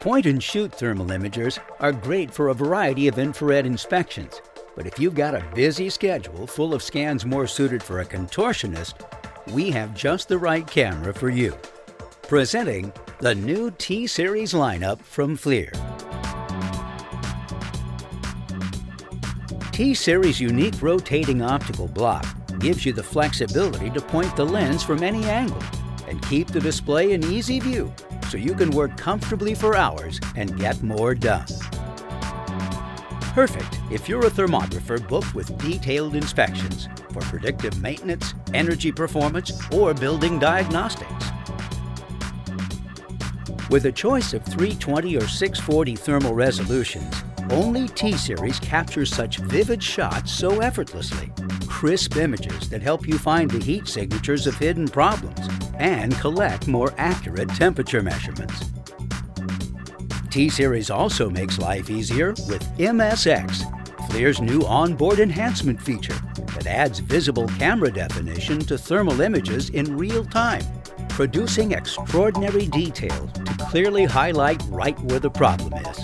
Point and shoot thermal imagers are great for a variety of infrared inspections, but if you've got a busy schedule full of scans more suited for a contortionist, we have just the right camera for you. Presenting the new T Series lineup from FLIR. T Series' unique rotating optical block gives you the flexibility to point the lens from any angle and keep the display in easy view so you can work comfortably for hours and get more done. Perfect if you're a thermographer booked with detailed inspections for predictive maintenance, energy performance, or building diagnostics. With a choice of 320 or 640 thermal resolutions, only T-Series captures such vivid shots so effortlessly. Crisp images that help you find the heat signatures of hidden problems and collect more accurate temperature measurements. T-Series also makes life easier with MSX, FLIR's new onboard enhancement feature that adds visible camera definition to thermal images in real time, producing extraordinary detail to clearly highlight right where the problem is.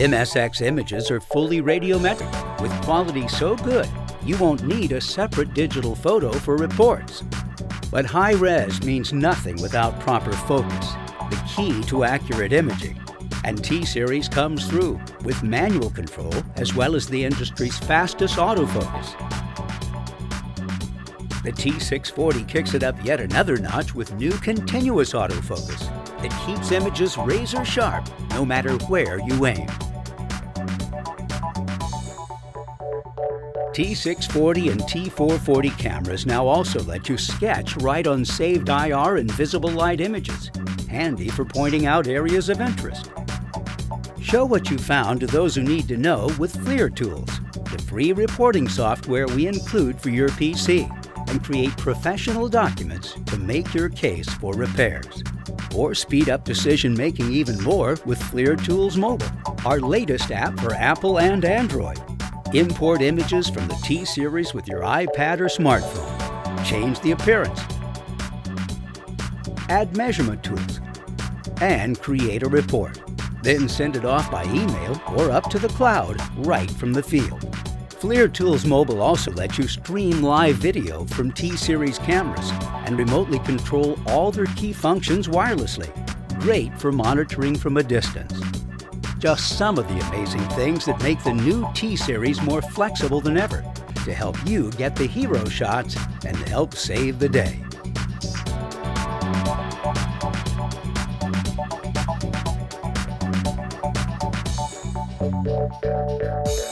MSX images are fully radiometric with quality so good you won't need a separate digital photo for reports. But high res means nothing without proper focus, the key to accurate imaging. And T-Series comes through with manual control as well as the industry's fastest autofocus. The T640 kicks it up yet another notch with new continuous autofocus that keeps images razor sharp no matter where you aim. T640 and T440 cameras now also let you sketch right on saved IR and visible light images, handy for pointing out areas of interest. Show what you found to those who need to know with FLIR Tools, the free reporting software we include for your PC, and create professional documents to make your case for repairs. Or speed up decision making even more with FLIR Tools Mobile, our latest app for Apple and Android. Import images from the T series with your iPad or smartphone. Change the appearance. Add measurement tools. And create a report. Then send it off by email or up to the cloud right from the field. FLIR Tools Mobile also lets you stream live video from T-Series cameras and remotely control all their key functions wirelessly. Great for monitoring from a distance. Just some of the amazing things that make the new T-Series more flexible than ever to help you get the hero shots and help save the day. Yeah.